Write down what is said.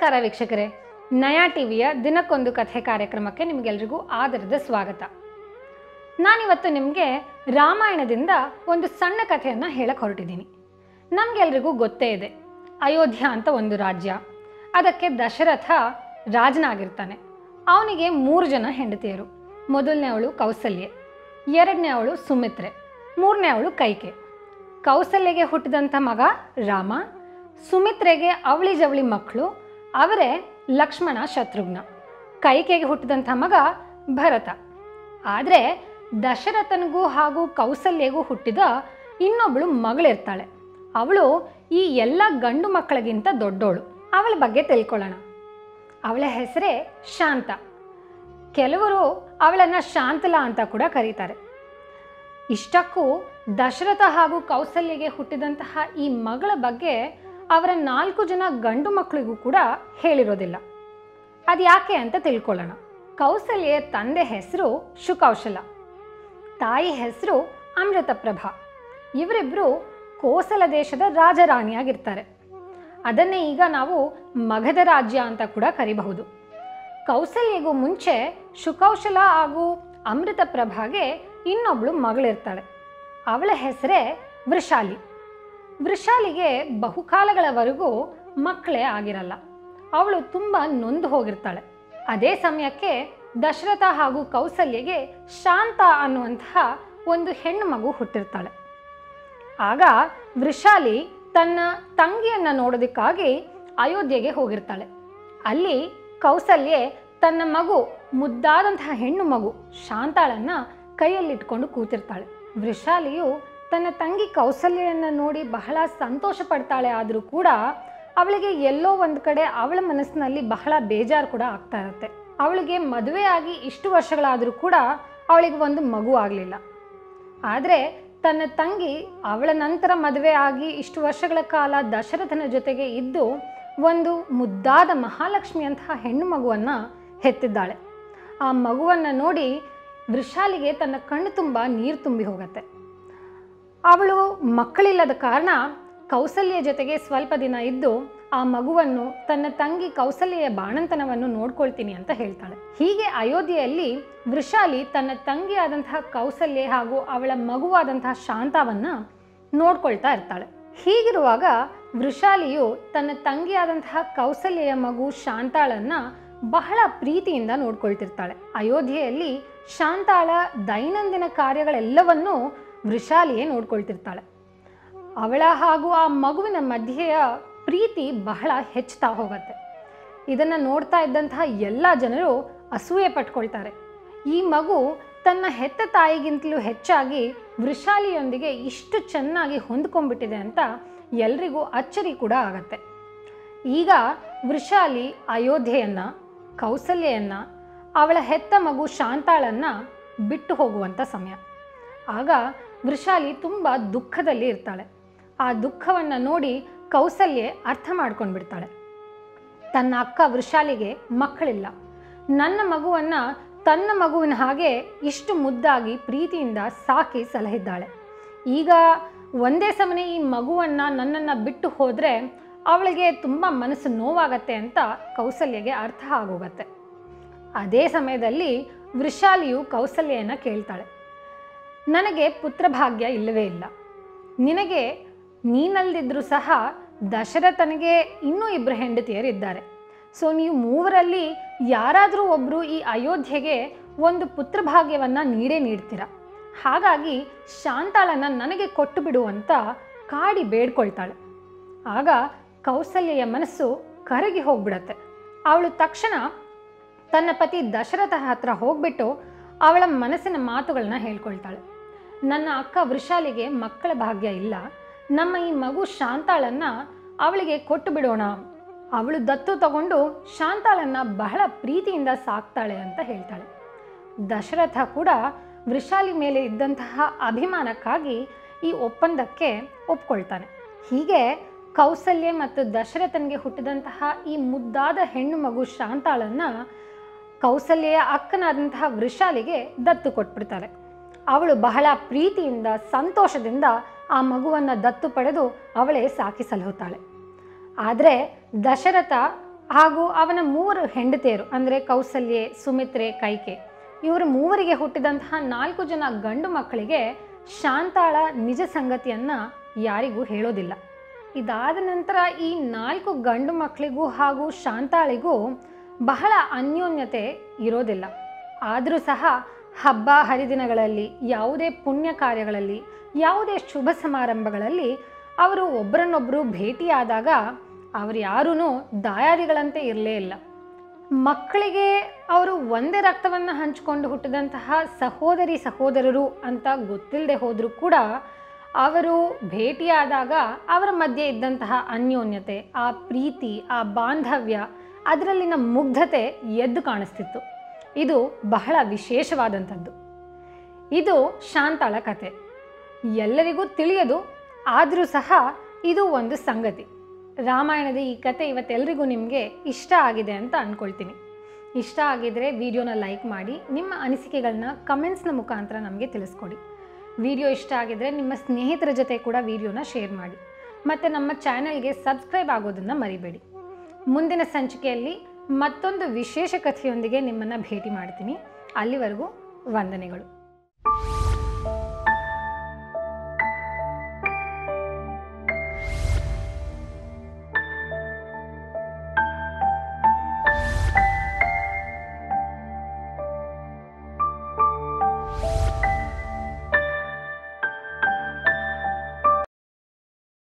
ನಮಸ್ಕಾರ ವೀಕ್ಷಕರೇ. ನಯಾ ಟಿವಿಯ ದಿನಕ್ಕೊಂದು ಕಥೆ ಕಾರ್ಯಕ್ರಮಕ್ಕೆ ನಿಮಗೆಲ್ರಿಗೂ ಆದರದ ಸ್ವಾಗತ. ನಾನಿವತ್ತು ನಿಮಗೆ ರಾಮಾಯಣದಿಂದ ಒಂದು ಸಣ್ಣ ಕಥೆಯನ್ನು ಹೇಳಕ್ಕೆ ಹೊರಟಿದ್ದೀನಿ. ನಮಗೆಲ್ರಿಗೂ ಗೊತ್ತೇ ಇದೆ. ಅಯೋಧ್ಯ ಅಂತ ಒಂದು ರಾಜ್ಯ. ಅದಕ್ಕೆ ದಶರಥ ರಾಜನಾಗಿರ್ತಾನೆ. ಅವನಿಗೆ ಮೂರು ಜನ ಹೆಂಡತಿಯರು. ಮೊದಲನೇ ಅವಳು ಕೌಸಲ್ಯೆ, ಎರಡನೇ ಅವಳು ಸುಮಿತ್ರೆ, ಮೂರನೇ ಅವಳು ಕೈಕೆ. ಕೌಸಲ್ಯಗೆ ಹುಟ್ಟಿದಂಥ ಮಗ ರಾಮ, ಸುಮಿತ್ರೆಗೆ ಅವಳಿ ಜವಳಿ ಮಕ್ಕಳು ಅವರೇ ಲಕ್ಷ್ಮಣ ಶತ್ರುಘ್ನ. ಕೈಕೆಗೆ ಹುಟ್ಟಿದಂಥ ಮಗ ಭರತ. ಆದರೆ ದಶರಥನಿಗೂ ಹಾಗೂ ಕೌಸಲ್ಯಗೂ ಹುಟ್ಟಿದ ಇನ್ನೊಬ್ಬಳು ಮಗಳಿರ್ತಾಳೆ. ಅವಳು ಈ ಎಲ್ಲ ಗಂಡು ಮಕ್ಕಳಿಗಿಂತ ದೊಡ್ಡೋಳು. ಅವಳ ಬಗ್ಗೆ ತಿಳ್ಕೊಳ್ಳೋಣ. ಅವಳ ಹೆಸರೇ ಶಾಂತ. ಕೆಲವರು ಅವಳನ್ನು ಶಾಂತಲಾ ಅಂತ ಕೂಡ ಕರೀತಾರೆ. ಇಷ್ಟಕ್ಕೂ ದಶರಥ ಹಾಗೂ ಕೌಸಲ್ಯಗೆ ಹುಟ್ಟಿದಂತಹ ಈ ಮಗಳ ಬಗ್ಗೆ ಅವರ ನಾಲ್ಕು ಜನ ಗಂಡು ಮಕ್ಕಳಿಗೂ ಕೂಡ ಹೇಳಿರೋದಿಲ್ಲ. ಅದು ಯಾಕೆ ಅಂತ ತಿಳ್ಕೊಳ್ಳೋಣ. ಕೌಸಲ್ಯ ತಂದೆ ಹೆಸರು ಶುಕೌಶಲ. ತಾಯಿ ಹೆಸರು ಅಮೃತಪ್ರಭಾ. ಇವರಿಬ್ಬರು ಕೋಸಲ ದೇಶದ ರಾಜರಾಣಿಯಾಗಿರ್ತಾರೆ. ಅದನ್ನೇ ಈಗ ನಾವು ಮಗಧ ರಾಜ್ಯ ಅಂತ ಕೂಡ ಕರಿಬಹುದು. ಕೌಸಲ್ಯಗೂ ಮುಂಚೆ ಶುಕೌಶಲ ಹಾಗೂ ಅಮೃತಪ್ರಭಾಗೆ ಇನ್ನೊಬ್ಳು ಮಗಳಿರ್ತಾಳೆ. ಅವಳ ಹೆಸರೇ ವೃಷಾಲಿ. ವೃಷಾಲಿಗೆ ಬಹುಕಾಲಗಳವರೆಗೂ ಮಕ್ಕಳೇ ಆಗಿರಲ್ಲ. ಅವಳು ತುಂಬ ನೊಂದು ಹೋಗಿರ್ತಾಳೆ. ಅದೇ ಸಮಯಕ್ಕೆ ದಶರಥ ಹಾಗೂ ಕೌಸಲ್ಯಗೆ ಶಾಂತ ಅನ್ನುವಂತಹ ಒಂದು ಹೆಣ್ಣು ಮಗು ಹುಟ್ಟಿರ್ತಾಳೆ. ಆಗ ವೃಷಾಲಿ ತನ್ನ ತಂಗಿಯನ್ನು ನೋಡೋದಕ್ಕಾಗಿ ಅಯೋಧ್ಯೆಗೆ ಹೋಗಿರ್ತಾಳೆ. ಅಲ್ಲಿ ಕೌಸಲ್ಯೆ ತನ್ನ ಮಗು ಮುದ್ದಾದಂತಹ ಹೆಣ್ಣು ಮಗು ಶಾಂತಾಳನ್ನು ಕೈಯಲ್ಲಿಟ್ಕೊಂಡು ಕೂತಿರ್ತಾಳೆ. ವೃಷಾಲಿಯು ತನ್ನ ತಂಗಿ ಕೌಸಲ್ಯನ್ನು ನೋಡಿ ಬಹಳ ಸಂತೋಷ ಪಡ್ತಾಳೆ ಆದರೂ ಕೂಡ ಅವಳಿಗೆ ಎಲ್ಲೋ ಒಂದು ಕಡೆ ಅವಳ ಮನಸ್ಸಿನಲ್ಲಿ ಬಹಳ ಬೇಜಾರು ಕೂಡ ಆಗ್ತಾ ಇರುತ್ತೆ. ಅವಳಿಗೆ ಮದುವೆ ಆಗಿ ಇಷ್ಟು ವರ್ಷಗಳಾದರೂ ಕೂಡ ಅವಳಿಗೆ ಒಂದು ಮಗು ಆಗಲಿಲ್ಲ. ಆದರೆ ತನ್ನ ತಂಗಿ ಅವಳ ನಂತರ ಮದುವೆ ಆಗಿ ಇಷ್ಟು ವರ್ಷಗಳ ಕಾಲ ದಶರಥನ ಜೊತೆಗೆ ಇದ್ದು ಒಂದು ಮುದ್ದಾದ ಮಹಾಲಕ್ಷ್ಮಿಯಂತಹ ಹೆಣ್ಣು ಮಗುವನ್ನು ಹೆತ್ತಿದ್ದಾಳೆ. ಆ ಮಗುವನ್ನು ನೋಡಿ ವೃಷಾಲಿಗೆ ತನ್ನ ಕಣ್ಣು ತುಂಬ ನೀರು ತುಂಬಿ ಹೋಗತ್ತೆ. ಅವಳು ಮಕ್ಕಳಿಲ್ಲದ ಕಾರಣ ಕೌಸಲ್ಯ ಜೊತೆಗೆ ಸ್ವಲ್ಪ ದಿನ ಇದ್ದು ಆ ಮಗುವನ್ನು ತನ್ನ ತಂಗಿ ಕೌಸಲ್ಯ ಬಾಣಂತನವನ್ನು ನೋಡ್ಕೊಳ್ತೀನಿ ಅಂತ ಹೇಳ್ತಾಳೆ. ಹೀಗೆ ಅಯೋಧ್ಯೆಯಲ್ಲಿ ವೃಷಾಲಿ ತನ್ನ ತಂಗಿಯಾದಂತಹ ಕೌಸಲ್ಯ ಹಾಗೂ ಅವಳ ಮಗುವಾದಂತಹ ಶಾಂತವನ್ನ ನೋಡ್ಕೊಳ್ತಾ ಇರ್ತಾಳೆ. ಹೀಗಿರುವಾಗ ವೃಷಾಲಿಯು ತನ್ನ ತಂಗಿಯಾದಂತಹ ಕೌಸಲ್ಯ ಮಗು ಶಾಂತಾಳನ್ನ ಬಹಳ ಪ್ರೀತಿಯಿಂದ ನೋಡ್ಕೊಳ್ತಿರ್ತಾಳೆ. ಅಯೋಧ್ಯೆಯಲ್ಲಿ ಶಾಂತಾಳ ದೈನಂದಿನ ಕಾರ್ಯಗಳೆಲ್ಲವನ್ನೂ ವೃಷಾಲಿಯೇ ನೋಡ್ಕೊಳ್ತಿರ್ತಾಳೆ? ಅವಳ ಹಾಗೂ ಆ ಮಗುವಿನ ಮಧ್ಯೆಯ ಪ್ರೀತಿ ಬಹಳ ಹೆಚ್ಚುತ್ತಾ ಹೋಗುತ್ತೆ. ಇದನ್ನು ನೋಡ್ತಾ ಇದ್ದಂತಹ ಎಲ್ಲ ಜನರು ಅಸೂಯೆ ಪಟ್ಕೊಳ್ತಾರೆ. ಈ ಮಗು ತನ್ನ ಹೆತ್ತ ತಾಯಿಗಿಂತಲೂ ಹೆಚ್ಚಾಗಿ ವೃಷಾಲಿಯೊಂದಿಗೆ ಇಷ್ಟು ಚೆನ್ನಾಗಿ ಹೊಂದ್ಕೊಂಡ್ಬಿಟ್ಟಿದೆ ಅಂತ ಎಲ್ರಿಗೂ ಅಚ್ಚರಿ ಕೂಡ ಆಗತ್ತೆ. ಈಗ ವೃಷಾಲಿ ಅಯೋಧ್ಯೆಯನ್ನು, ಕೌಸಲ್ಯೆಯನ್ನು, ಅವಳ ಹೆತ್ತ ಮಗು ಶಾಂತಾಳನ್ನು ಬಿಟ್ಟು ಹೋಗುವಂಥ ಸಮಯ. ಆಗ ವೃಷಾಲಿ ತುಂಬ ದುಃಖದಲ್ಲಿ ಇರ್ತಾಳೆ. ಆ ದುಃಖವನ್ನು ನೋಡಿ ಕೌಸಲ್ಯೆ ಅರ್ಥ ಮಾಡ್ಕೊಂಡ್ಬಿಡ್ತಾಳೆ. ತನ್ನ ಅಕ್ಕ ವೃಷಾಲಿಗೆ ಮಕ್ಕಳಿಲ್ಲ. ನನ್ನ ಮಗುವನ್ನು ತನ್ನ ಮಗುವಿನ ಹಾಗೆ ಇಷ್ಟು ಮುದ್ದಾಗಿ ಪ್ರೀತಿಯಿಂದ ಸಾಕಿ ಸಲಹಿದ್ದಾಳೆ. ಈಗ ಒಂದೇ ಸಮನೆ ಈ ಮಗುವನ್ನು ನನ್ನನ್ನು ಬಿಟ್ಟು ಹೋದರೆ ಅವಳಿಗೆ ತುಂಬ ಮನಸ್ಸು ನೋವಾಗತ್ತೆ ಅಂತ ಕೌಸಲ್ಯಗೆ ಅರ್ಥ ಆಗೋಗತ್ತೆ. ಅದೇ ಸಮಯದಲ್ಲಿ ವೃಷಾಲಿಯು ಕೌಸಲ್ಯನ ಕೇಳ್ತಾಳೆ. ನನಗೆ ಪುತ್ರಭಾಗ್ಯ ಇಲ್ಲವೇ ಇಲ್ಲ. ನಿನಗೆ ನೀನಲ್ದಿದ್ರೂ ಸಹ ದಶರಥನಿಗೆ ಇನ್ನೂ ಇಬ್ಬರು ಹೆಂಡತಿಯರಿದ್ದಾರೆ ಸೊ ನೀವು ಮೂವರಲ್ಲಿ ಯಾರಾದರೂ ಒಬ್ಬರು ಈ ಅಯೋಧ್ಯೆಗೆ ಒಂದು ಪುತ್ರಭಾಗ್ಯವನ್ನು ನೀಡೇ ನೀಡ್ತೀರ? ಹಾಗಾಗಿ ಶಾಂತಾಳನ್ನು ನನಗೆ ಕೊಟ್ಟು ಬಿಡು ಅಂತ ಕಾಡಿ ಬೇಡ್ಕೊಳ್ತಾಳೆ. ಆಗ ಕೌಸಲ್ಯೆಯ ಮನಸ್ಸು ಕರಗಿ ಹೋಗ್ಬಿಡತ್ತೆ. ಅವಳು ತಕ್ಷಣ ತನ್ನ ಪತಿ ದಶರಥ ಹತ್ರ ಹೋಗ್ಬಿಟ್ಟು ಅವಳ ಮನಸ್ಸಿನ ಮಾತುಗಳನ್ನ ಹೇಳ್ಕೊಳ್ತಾಳೆ. ನನ್ನ ಅಕ್ಕ ವೃಷಾಲಿಗೆ ಮಕ್ಕಳ ಭಾಗ್ಯ ಇಲ್ಲ. ನಮ್ಮ ಈ ಮಗು ಶಾಂತಾಳನ್ನು ಅವಳಿಗೆ ಕೊಟ್ಟು ಬಿಡೋಣ. ಅವಳು ದತ್ತು ತಗೊಂಡು ಶಾಂತಾಳನ್ನು ಬಹಳ ಪ್ರೀತಿಯಿಂದ ಸಾಕ್ತಾಳೆ ಅಂತ ಹೇಳ್ತಾಳೆ. ದಶರಥ ಕೂಡ ವೃಷಾಲಿ ಮೇಲೆ ಇದ್ದಂತಹ ಅಭಿಮಾನಕ್ಕಾಗಿ ಈ ಒಪ್ಪಂದಕ್ಕೆ ಒಪ್ಕೊಳ್ತಾನೆ. ಹೀಗೆ ಕೌಸಲ್ಯ ಮತ್ತು ದಶರಥನಿಗೆ ಹುಟ್ಟಿದಂತಹ ಈ ಮುದ್ದಾದ ಹೆಣ್ಣು ಮಗು ಶಾಂತಾಳನ್ನು ಕೌಸಲ್ಯ ಅಕ್ಕನಾದಂತಹ ವೃಷಾಲಿಗೆ ದತ್ತು ಕೊಟ್ಬಿಡ್ತಾರೆ ಅವಳು ಬಹಳ ಪ್ರೀತಿಯಿಂದ, ಸಂತೋಷದಿಂದ ಆ ಮಗುವನ್ನು ದತ್ತು ಪಡೆದು ಅವಳೇ ಸಾಕಿ ಸಲಹುತ್ತಾಳೆ. ಆದರೆ ದಶರಥ ಹಾಗೂ ಅವನ ಮೂವರು ಹೆಂಡತಿಯರು, ಅಂದರೆ ಕೌಸಲ್ಯೆ, ಸುಮಿತ್ರೆ, ಕೈಕೆ, ಇವರು ಮೂವರಿಗೆ ಹುಟ್ಟಿದಂತಹ ನಾಲ್ಕು ಜನ ಗಂಡು ಮಕ್ಕಳಿಗೆ ಶಾಂತಾಳ ನಿಜ ಸಂಗತಿಯನ್ನು ಯಾರಿಗೂ ಹೇಳೋದಿಲ್ಲ. ಇದಾದ ನಂತರ ಈ ನಾಲ್ಕು ಗಂಡು ಮಕ್ಕಳಿಗೂ ಹಾಗೂ ಶಾಂತಾಳಿಗೂ ಬಹಳ ಅನ್ಯೋನ್ಯತೆ ಇರೋದಿಲ್ಲ. ಆದರೂ ಸಹ ಹಬ್ಬ ಹರಿದಿನಗಳಲ್ಲಿ, ಯಾವುದೇ ಪುಣ್ಯ ಕಾರ್ಯಗಳಲ್ಲಿ, ಯಾವುದೇ ಶುಭ ಸಮಾರಂಭಗಳಲ್ಲಿ ಅವರು ಒಬ್ಬರನ್ನೊಬ್ಬರು ಭೇಟಿಯಾದಾಗ ಅವರು ಯಾರೂ ದಾಯಾದಿಗಳಂತೆ ಇರಲೇ ಇಲ್ಲ. ಮಕ್ಕಳಿಗೆ ಅವರು ಒಂದೇ ರಕ್ತವನ್ನು ಹಂಚಿಕೊಂಡು ಹುಟ್ಟಿದಂತಹ ಸಹೋದರಿ ಸಹೋದರರು ಅಂತ ಗೊತ್ತಿಲ್ಲದೆ ಹೋದರೂ ಕೂಡ ಅವರು ಭೇಟಿಯಾದಾಗ ಅವರ ಮಧ್ಯೆ ಇದ್ದಂತಹ ಅನ್ಯೋನ್ಯತೆ, ಆ ಪ್ರೀತಿ, ಆ ಬಾಂಧವ್ಯ, ಅದರಲ್ಲಿನ ಮುಗ್ಧತೆ ಎದ್ದು ಕಾಣಿಸ್ತಿತ್ತು. ಇದು ಬಹಳ ವಿಶೇಷವಾದಂಥದ್ದು. ಇದು ಶಾಂತಾಳ ಕತೆ. ಎಲ್ಲರಿಗೂ ತಿಳಿಯದು, ಆದರೂ ಸಹ ಇದು ಒಂದು ಸಂಗತಿ. ರಾಮಾಯಣದ ಈ ಕತೆ ಇವತ್ತೆಲ್ಲರಿಗೂ ನಿಮಗೆ ಇಷ್ಟ ಆಗಿದೆ ಅಂತ ಅಂದ್ಕೊಳ್ತೀನಿ ಇಷ್ಟ ಆಗಿದರೆ ವಿಡಿಯೋನ ಲೈಕ್ ಮಾಡಿ, ನಿಮ್ಮ ಅನಿಸಿಕೆಗಳನ್ನ ಕಮೆಂಟ್ಸ್ನ ಮುಖಾಂತರ ನಮಗೆ ತಿಳಿಸ್ಕೊಡಿ. ವಿಡಿಯೋ ಇಷ್ಟ ಆಗಿದರೆ ನಿಮ್ಮ ಸ್ನೇಹಿತರ ಜೊತೆ ಕೂಡ ವಿಡಿಯೋನ ಶೇರ್ ಮಾಡಿ. ಮತ್ತು ನಮ್ಮ ಚಾನೆಲ್ಗೆ ಸಬ್ಸ್ಕ್ರೈಬ್ ಆಗೋದನ್ನು ಮರಿಬೇಡಿ. ಮುಂದಿನ ಸಂಚಿಕೆಯಲ್ಲಿ ಮತ್ತೊಂದು ವಿಶೇಷ ಕಥೆಯೊಂದಿಗೆ ನಿಮ್ಮನ್ನು ಭೇಟಿ ಮಾಡ್ತೀನಿ. ಅಲ್ಲಿವರೆಗೂ ವಂದನೆಗಳು.